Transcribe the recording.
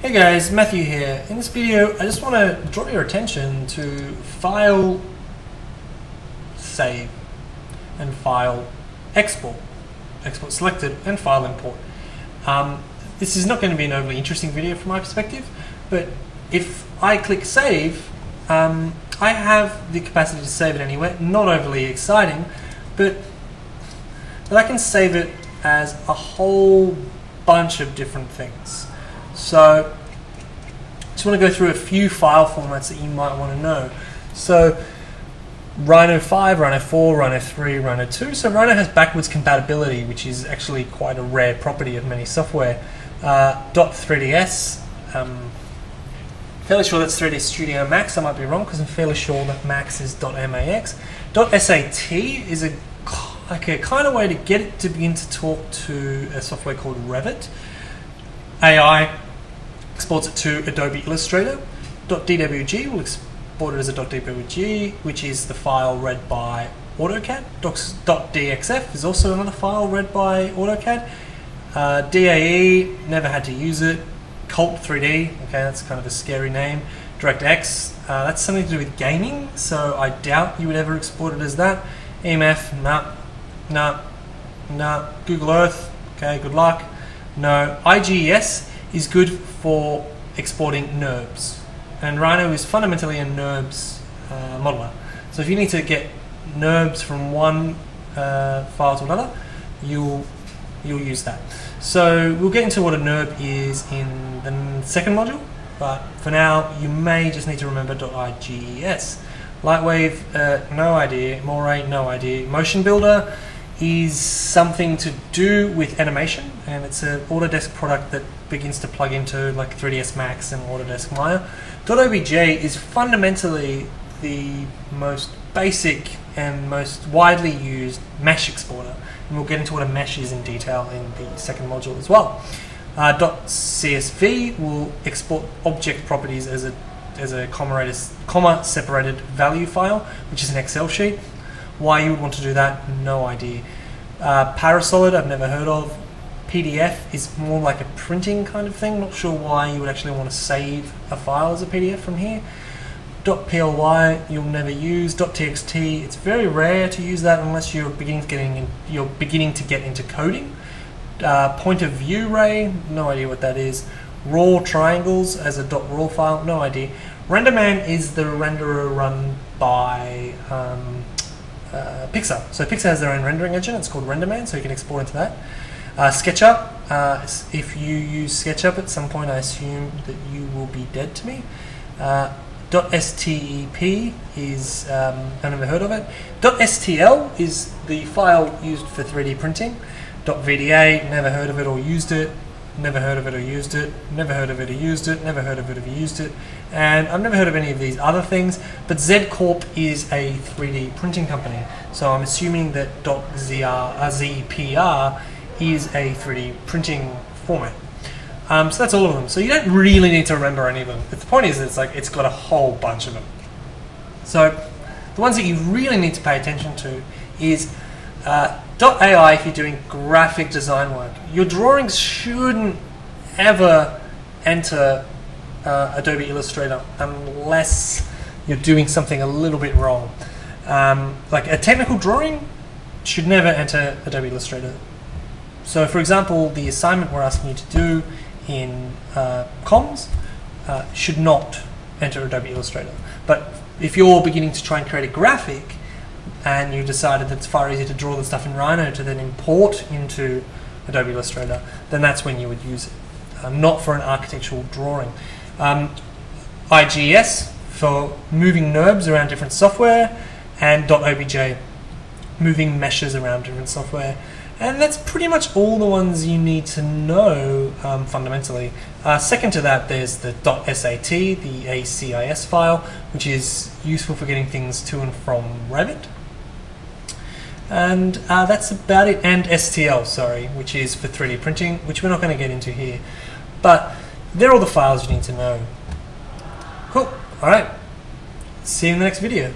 Hey guys, Matthew here. In this video, I just want to draw your attention to file save and file export, export selected and file import. Um, this is not going to be an overly interesting video from my perspective, but if I click save, um, I have the capacity to save it anywhere. Not overly exciting, but, but I can save it as a whole bunch of different things. So just want to go through a few file formats that you might want to know. So Rhino 5, Rhino 4, Rhino 3, Rhino 2. So Rhino has backwards compatibility, which is actually quite a rare property of many software. Uh, .3ds, um, fairly sure that's 3D Studio Max. I might be wrong because I'm fairly sure that Max is .max. .sat is a like a kind of way to get it to begin to talk to a software called Revit. AI exports it to Adobe Illustrator. .dwg will export it as a .dwg, which is the file read by AutoCAD. .dxf is also another file read by AutoCAD. Uh, DAE, never had to use it. Cult3D, okay, that's kind of a scary name. DirectX, uh, that's something to do with gaming, so I doubt you would ever export it as that. EMF, nah, nah, nah. Google Earth, okay, good luck. No. IGES is good for exporting NURBS, and Rhino is fundamentally a NURBS uh, modeler. So if you need to get NURBS from one uh, file to another, you'll you'll use that. So we'll get into what a NURB is in the second module, but for now you may just need to remember .iges. Lightwave, uh, no idea. Moray, no idea. Motion Builder is something to do with animation, and it's an Autodesk product that begins to plug into like 3ds Max and Autodesk Maya. .obj is fundamentally the most basic and most widely used mesh exporter, and we'll get into what a mesh is in detail in the second module as well. Uh, .csv will export object properties as a as a comma separated value file, which is an Excel sheet. Why you would want to do that, no idea. Uh, Parasolid, I've never heard of. PDF is more like a printing kind of thing. Not sure why you would actually want to save a file as a PDF from here. .ply you'll never use. .txt it's very rare to use that unless you're beginning to getting in, you're beginning to get into coding. Uh, point of view ray, no idea what that is. Raw triangles as a .raw file, no idea. RenderMan is the renderer run by um, uh, Pixar. So Pixar has their own rendering engine. It's called RenderMan, so you can export into that. Uh, SketchUp. Uh, if you use SketchUp at some point, I assume that you will be dead to me. Uh, .step is um, I've never heard of it. .stl is the file used for 3D printing. .vda never heard of it or used it never heard of it or used it, never heard of it or used it, never heard of it or used it, and I've never heard of any of these other things, but Z Corp is a 3D printing company, so I'm assuming that .zr, uh, ZPR is a 3D printing format. Um, so that's all of them. So you don't really need to remember any of them. But the point is, it's like it's got a whole bunch of them. So the ones that you really need to pay attention to is uh, .ai if you're doing graphic design work. Your drawings shouldn't ever enter uh, Adobe Illustrator unless you're doing something a little bit wrong. Um, like a technical drawing should never enter Adobe Illustrator. So for example, the assignment we're asking you to do in uh, comms uh, should not enter Adobe Illustrator. But if you're beginning to try and create a graphic, and you decided that it's far easier to draw the stuff in Rhino to then import into Adobe Illustrator, then that's when you would use it, um, not for an architectural drawing. Um, IGS for moving NURBS around different software, and .obj moving meshes around different software. And that's pretty much all the ones you need to know um, fundamentally. Uh, second to that, there's the .sat, the ACIS file, which is useful for getting things to and from Revit. And uh, that's about it. And STL, sorry, which is for 3D printing, which we're not going to get into here. But they're all the files you need to know. Cool. All right. See you in the next video.